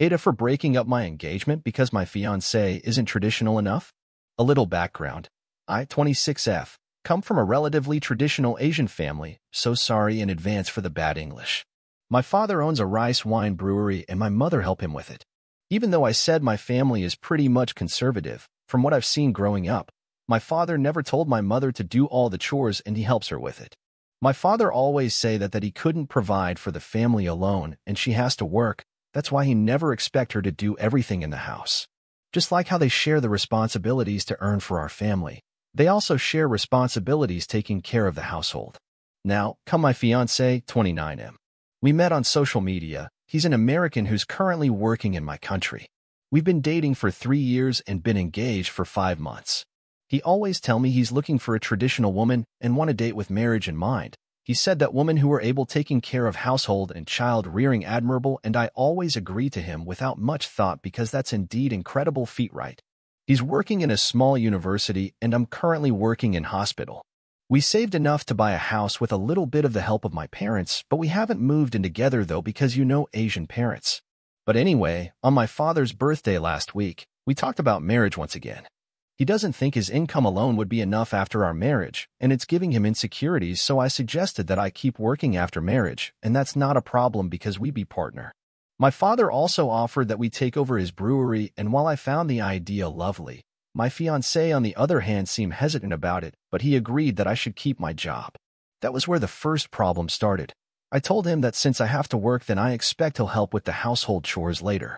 AITAH for breaking up my engagement because my fiancé isn't traditional enough? A little background. I, 26F, come from a relatively traditional Asian family, so sorry in advance for the bad English. My father owns a rice wine brewery and my mother help him with it. Even though I said my family is pretty much conservative, from what I've seen growing up, my father never told my mother to do all the chores and he helps her with it. My father always say that, that he couldn't provide for the family alone and she has to work, that's why he never expect her to do everything in the house. Just like how they share the responsibilities to earn for our family, they also share responsibilities taking care of the household. Now, come my fiancé, 29M. We met on social media. He's an American who's currently working in my country. We've been dating for three years and been engaged for five months. He always tell me he's looking for a traditional woman and want a date with marriage in mind. He said that women who are able taking care of household and child rearing admirable and I always agree to him without much thought because that's indeed incredible feat right. He's working in a small university and I'm currently working in hospital. We saved enough to buy a house with a little bit of the help of my parents, but we haven't moved in together though because you know Asian parents. But anyway, on my father's birthday last week, we talked about marriage once again. He doesn't think his income alone would be enough after our marriage, and it's giving him insecurities, so I suggested that I keep working after marriage, and that's not a problem because we be partner. My father also offered that we take over his brewery, and while I found the idea lovely, my fiancé on the other hand seemed hesitant about it, but he agreed that I should keep my job. That was where the first problem started. I told him that since I have to work then I expect he'll help with the household chores later.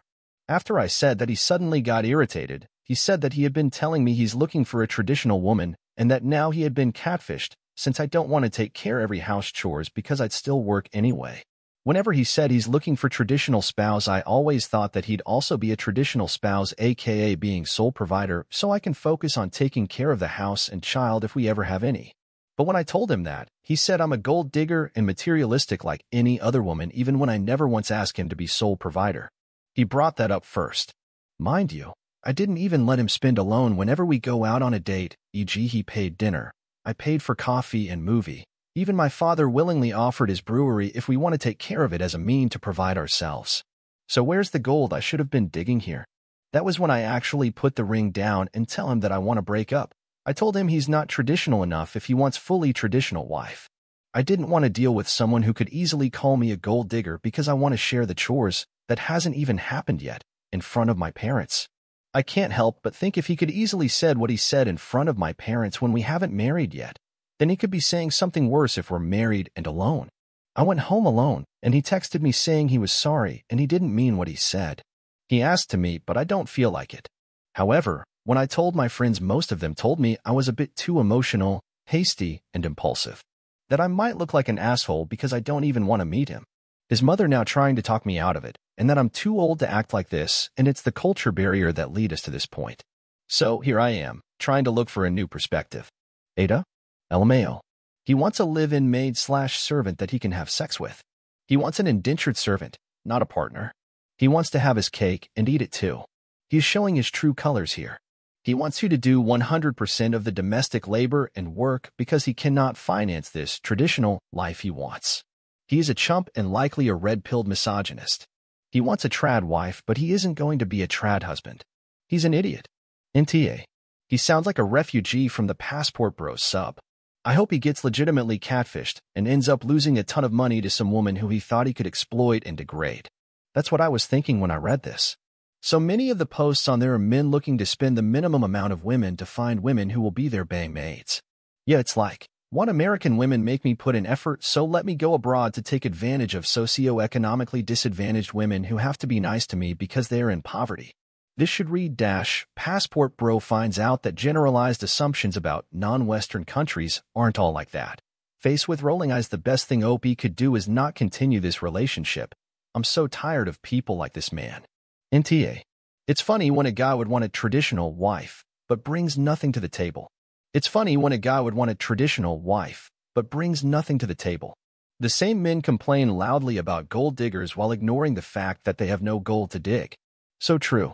After I said that he suddenly got irritated, he said that he had been telling me he's looking for a traditional woman and that now he had been catfished since I don't want to take care every house chores because I'd still work anyway. Whenever he said he's looking for traditional spouse, I always thought that he'd also be a traditional spouse, aka being sole provider, so I can focus on taking care of the house and child if we ever have any. But when I told him that, he said I'm a gold digger and materialistic like any other woman even when I never once asked him to be sole provider. He brought that up first. Mind you, I didn't even let him spend alone whenever we go out on a date, e.g. he paid dinner. I paid for coffee and movie. Even my father willingly offered his brewery if we want to take care of it as a mean to provide ourselves. So where's the gold I should have been digging here? That was when I actually put the ring down and tell him that I want to break up. I told him he's not traditional enough if he wants fully traditional wife. I didn't want to deal with someone who could easily call me a gold digger because I want to share the chores that hasn't even happened yet in front of my parents. I can't help but think if he could easily said what he said in front of my parents when we haven't married yet, then he could be saying something worse if we're married and alone. I went home alone, and he texted me saying he was sorry and he didn't mean what he said. He asked to meet, but I don't feel like it. However, when I told my friends, most of them told me I was a bit too emotional, hasty, and impulsive. That I might look like an asshole because I don't even want to meet him. His mother now trying to talk me out of it, and that I'm too old to act like this, and it's the culture barrier that lead us to this point. So here I am, trying to look for a new perspective. AITAH? LMAO. He wants a live-in maid slash servant that he can have sex with. He wants an indentured servant, not a partner. He wants to have his cake and eat it too. He is showing his true colors here. He wants you to do 100% of the domestic labor and work because he cannot finance this traditional life he wants. He is a chump and likely a red-pilled misogynist. He wants a trad wife, but he isn't going to be a trad husband. He's an idiot. NTA. He sounds like a refugee from the Passport Bros sub. I hope he gets legitimately catfished and ends up losing a ton of money to some woman who he thought he could exploit and degrade. That's what I was thinking when I read this. So many of the posts on there are men looking to spend the minimum amount of women to find women who will be their bang maids. Yeah, it's like, want American women make me put in effort, so let me go abroad to take advantage of socioeconomically disadvantaged women who have to be nice to me because they are in poverty. This should read dash, Passport Bro finds out that generalized assumptions about non-Western countries aren't all like that. Face with rolling eyes the best thing OP could do is not continue this relationship. I'm so tired of people like this man. NTA. It's funny when a guy would want a traditional wife, but brings nothing to the table. It's funny when a guy would want a traditional wife, but brings nothing to the table. The same men complain loudly about gold diggers while ignoring the fact that they have no gold to dig. So true.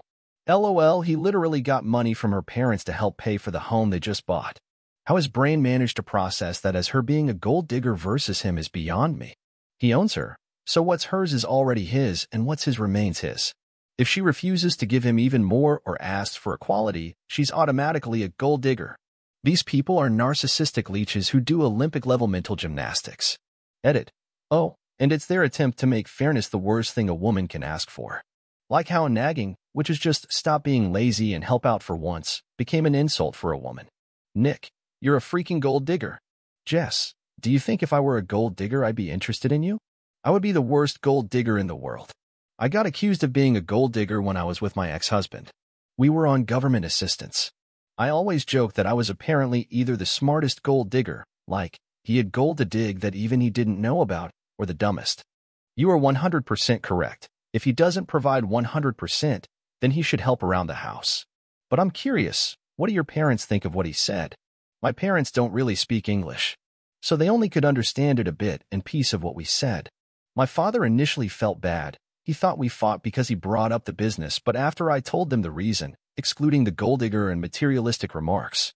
LOL, he literally got money from her parents to help pay for the home they just bought. How his brain managed to process that as her being a gold digger versus him is beyond me. He owns her, so what's hers is already his and what's his remains his. If she refuses to give him even more or asks for equality, she's automatically a gold digger. These people are narcissistic leeches who do Olympic-level mental gymnastics. Edit. Oh, and it's their attempt to make fairness the worst thing a woman can ask for. Like how nagging, which is just stop being lazy and help out for once, became an insult for a woman. Nick, you're a freaking gold digger. Jess, do you think if I were a gold digger I'd be interested in you? I would be the worst gold digger in the world. I got accused of being a gold digger when I was with my ex-husband. We were on government assistance. I always joked that I was apparently either the smartest gold digger, like he had gold to dig that even he didn't know about, or the dumbest. You are 100% correct. If he doesn't provide 100%, then he should help around the house. But I'm curious, what do your parents think of what he said? My parents don't really speak English, so they only could understand it a bit and piece of what we said. My father initially felt bad, he thought we fought because he brought up the business, but after I told them the reason, excluding the gold digger and materialistic remarks,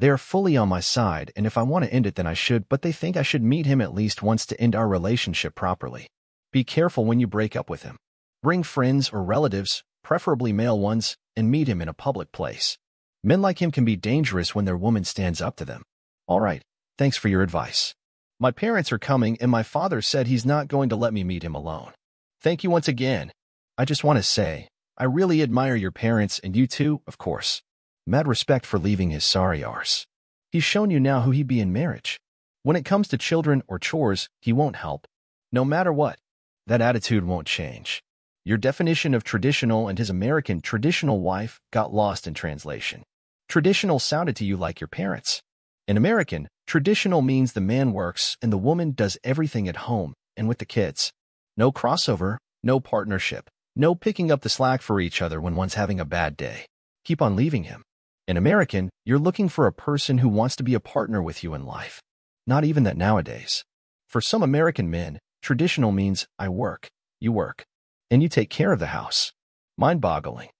they are fully on my side, and if I want to end it, then I should, but they think I should meet him at least once to end our relationship properly. Be careful when you break up with him. Bring friends or relatives, preferably male ones, and meet him in a public place. Men like him can be dangerous when their woman stands up to them. All right, thanks for your advice. My parents are coming, and my father said he's not going to let me meet him alone. Thank you once again. I just want to say, I really admire your parents and you too, of course. Mad respect for leaving his sorry arse. He's shown you now who he'd be in marriage. When it comes to children or chores, he won't help. No matter what, that attitude won't change. Your definition of traditional and his American traditional wife got lost in translation. Traditional sounded to you like your parents. In American, traditional means the man works and the woman does everything at home and with the kids. No crossover, no partnership, no picking up the slack for each other when one's having a bad day. Keep on leaving him. In American, you're looking for a person who wants to be a partner with you in life. Not even that nowadays. For some American men, traditional means I work, you work, and you take care of the house. Mind-boggling.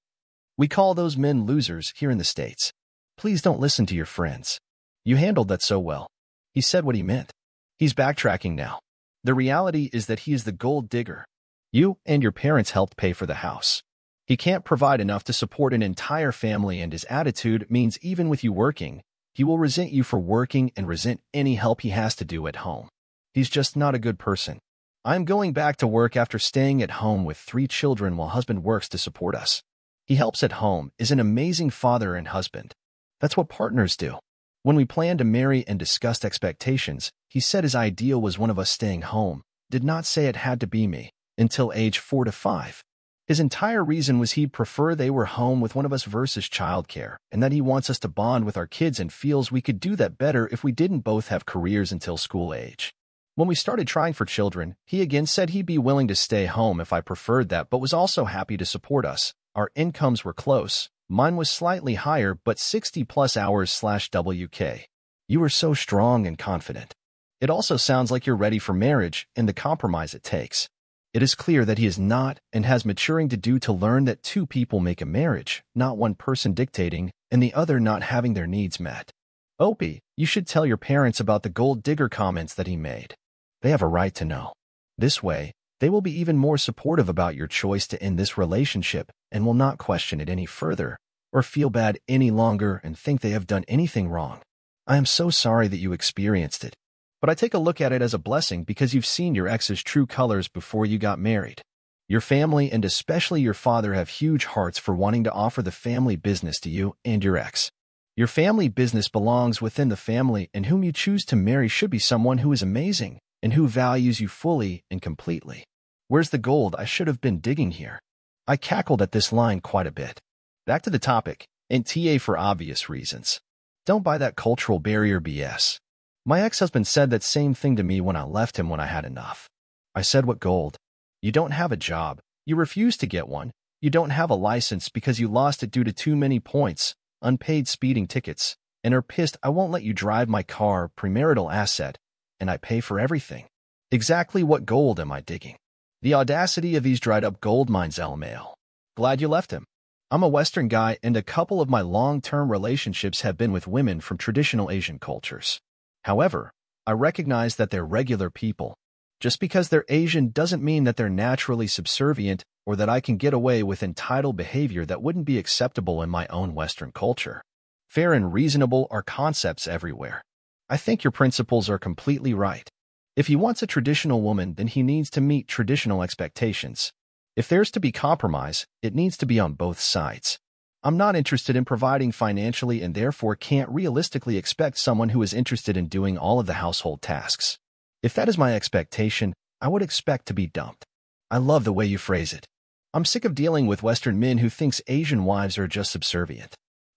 We call those men losers here in the States. Please don't listen to your friends. You handled that so well. He said what he meant. He's backtracking now. The reality is that he is the gold digger. You and your parents helped pay for the house. He can't provide enough to support an entire family and his attitude means even with you working, he will resent you for working and resent any help he has to do at home. He's just not a good person. I'm going back to work after staying at home with three children while husband works to support us. He helps at home, is an amazing father and husband. That's what partners do. When we planned to marry and discussed expectations, he said his ideal was one of us staying home, did not say it had to be me, until age 4 to 5. His entire reason was he'd prefer they were home with one of us versus childcare, and that he wants us to bond with our kids and feels we could do that better if we didn't both have careers until school age. When we started trying for children, he again said he'd be willing to stay home if I preferred that, but was also happy to support us. Our incomes were close, Mine was slightly higher, but 60 plus hours slash WK. You are so strong and confident. It also sounds like you're ready for marriage and the compromise it takes. It is clear that he is not and has maturing to do to learn that two people make a marriage, not one person dictating and the other not having their needs met. OP, you should tell your parents about the gold digger comments that he made. They have a right to know. This way, they will be even more supportive about your choice to end this relationship and will not question it any further or feel bad any longer and think they have done anything wrong. I am so sorry that you experienced it, but I take a look at it as a blessing because you've seen your ex's true colors before you got married. Your family and especially your father have huge hearts for wanting to offer the family business to you and your ex. Your family business belongs within the family and whom you choose to marry should be someone who is amazing and who values you fully and completely. Where's the gold I should have been digging here? I cackled at this line quite a bit. Back to the topic, NTA for obvious reasons. Don't buy that cultural barrier BS. My ex-husband said that same thing to me when I left him when I had enough. I said what gold? You don't have a job. You refuse to get one. You don't have a license because you lost it due to too many points, unpaid speeding tickets, and are pissed I won't let you drive my car, premarital asset, and I pay for everything. Exactly what gold am I digging? The audacity of these dried-up gold mines, LMAO. Glad you left him. I'm a Western guy, and a couple of my long-term relationships have been with women from traditional Asian cultures. However, I recognize that they're regular people. Just because they're Asian doesn't mean that they're naturally subservient or that I can get away with entitled behavior that wouldn't be acceptable in my own Western culture. Fair and reasonable are concepts everywhere. I think your principles are completely right. If he wants a traditional woman, then he needs to meet traditional expectations. If there's to be compromise, it needs to be on both sides. I'm not interested in providing financially and therefore can't realistically expect someone who is interested in doing all of the household tasks. If that is my expectation, I would expect to be dumped. I love the way you phrase it. I'm sick of dealing with Western men who thinks Asian wives are just subservient.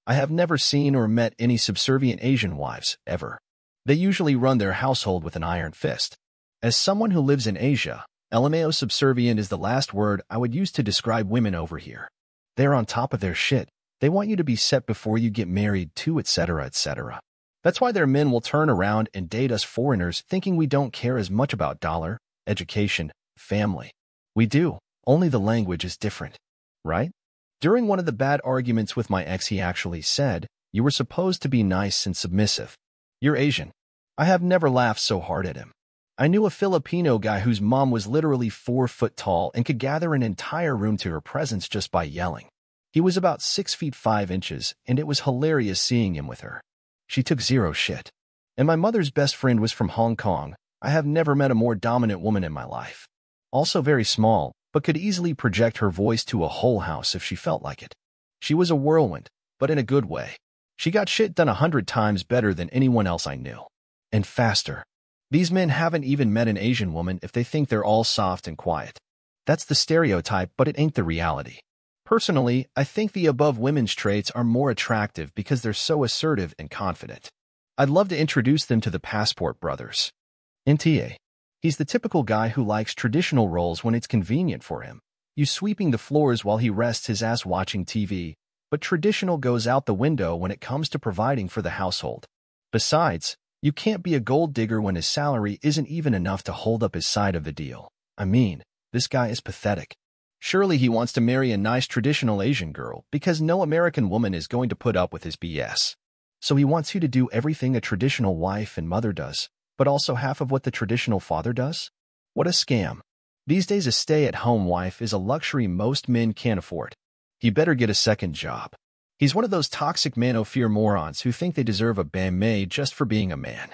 I have never seen or met any subservient Asian wives, ever. They usually run their household with an iron fist. As someone who lives in Asia, LMAO subservient is the last word I would use to describe women over here. They're on top of their shit. They want you to be set before you get married too, etc., etc. That's why their men will turn around and date us foreigners thinking we don't care as much about dollar, education, family. We do, only the language is different, right? During one of the bad arguments with my ex, he actually said, You were supposed to be nice and submissive. You're Asian. I have never laughed so hard at him. I knew a Filipino guy whose mom was literally four foot tall and could gather an entire room to her presence just by yelling. He was about six feet five inches, and it was hilarious seeing him with her. She took zero shit. And my mother's best friend was from Hong Kong. I have never met a more dominant woman in my life. Also very small, but could easily project her voice to a whole house if she felt like it. She was a whirlwind, but in a good way. She got shit done a hundred times better than anyone else I knew. And faster. These men haven't even met an Asian woman if they think they're all soft and quiet. That's the stereotype, but it ain't the reality. Personally, I think the above women's traits are more attractive because they're so assertive and confident. I'd love to introduce them to the Passport Brothers. NTA. He's the typical guy who likes traditional roles when it's convenient for him. You sweeping the floors while he rests his ass watching TV, but traditional goes out the window when it comes to providing for the household. Besides, you can't be a gold digger when his salary isn't even enough to hold up his side of the deal. I mean, this guy is pathetic. Surely he wants to marry a nice traditional Asian girl because no American woman is going to put up with his BS. So he wants you to do everything a traditional wife and mother does, but also half of what the traditional father does? What a scam. These days, a stay-at-home wife is a luxury most men can't afford. He better get a second job. He's one of those toxic manosphere morons who think they deserve a bang maid just for being a man.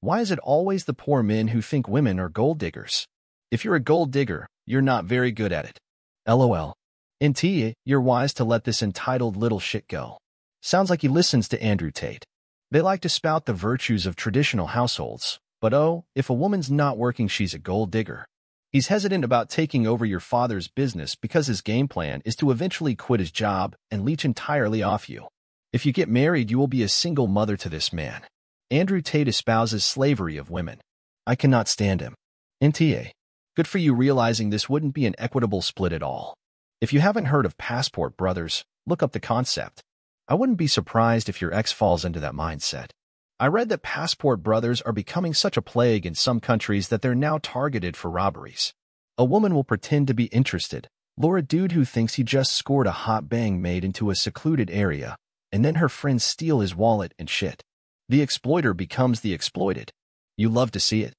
Why is it always the poor men who think women are gold diggers? If you're a gold digger, you're not very good at it. LOL. NT, you're wise to let this entitled little shit go. Sounds like he listens to Andrew Tate. They like to spout the virtues of traditional households, but oh, if a woman's not working, she's a gold digger. He's hesitant about taking over your father's business because his game plan is to eventually quit his job and leech entirely off you. If you get married, you will be a single mother to this man. Andrew Tate espouses slavery of women. I cannot stand him. NTA. Good for you realizing this wouldn't be an equitable split at all. If you haven't heard of Passport Brothers, look up the concept. I wouldn't be surprised if your ex falls into that mindset. I read that passport brothers are becoming such a plague in some countries that they're now targeted for robberies. A woman will pretend to be interested, lure a dude who thinks he just scored a hot bang maid into a secluded area, and then her friends steal his wallet and shit. The exploiter becomes the exploited. You love to see it.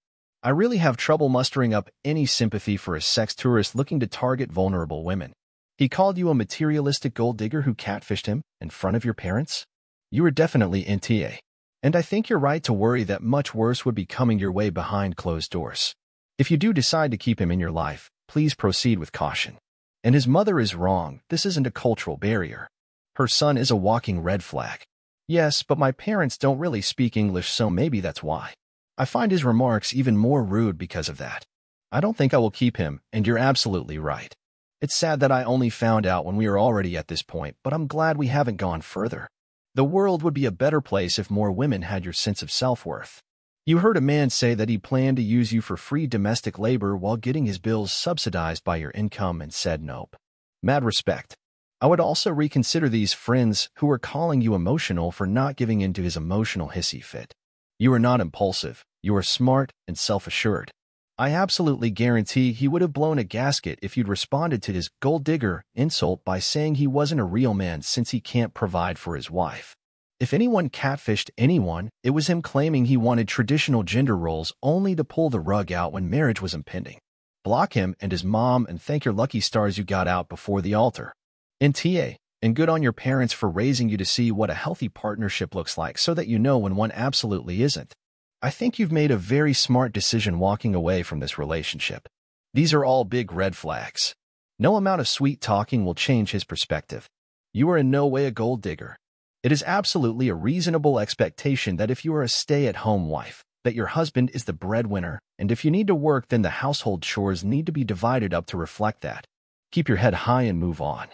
I really have trouble mustering up any sympathy for a sex tourist looking to target vulnerable women. He called you a materialistic gold digger who catfished him in front of your parents? You are definitely NTA. And I think you're right to worry that much worse would be coming your way behind closed doors. If you do decide to keep him in your life, please proceed with caution. And his mother is wrong. This isn't a cultural barrier. Her son is a walking red flag. Yes, but my parents don't really speak English, so maybe that's why. I find his remarks even more rude because of that. I don't think I will keep him, and you're absolutely right. It's sad that I only found out when we were already at this point, but I'm glad we haven't gone further. The world would be a better place if more women had your sense of self-worth. You heard a man say that he planned to use you for free domestic labor while getting his bills subsidized by your income and said nope. Mad respect. I would also reconsider these friends who are calling you emotional for not giving in to his emotional hissy fit. You are not impulsive. You are smart and self-assured. I absolutely guarantee he would have blown a gasket if you'd responded to his gold digger insult by saying he wasn't a real man since he can't provide for his wife. If anyone catfished anyone, it was him claiming he wanted traditional gender roles only to pull the rug out when marriage was impending. block him and his mom and thank your lucky stars you got out before the altar. NTA, and good on your parents for raising you to see what a healthy partnership looks like so that you know when one absolutely isn't. I think you've made a very smart decision walking away from this relationship. These are all big red flags. No amount of sweet talking will change his perspective. You are in no way a gold digger. It is absolutely a reasonable expectation that if you are a stay-at-home wife, that your husband is the breadwinner, and if you need to work then the household chores need to be divided up to reflect that. Keep your head high and move on.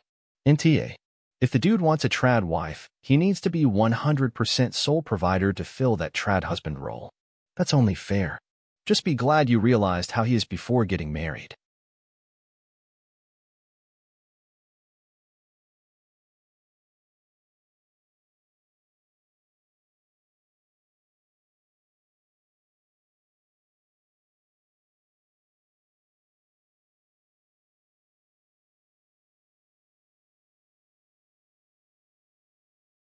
NTA. If the dude wants a trad wife, he needs to be 100% sole provider to fill that trad husband role. That's only fair. Just be glad you realized how he is before getting married.